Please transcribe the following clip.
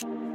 you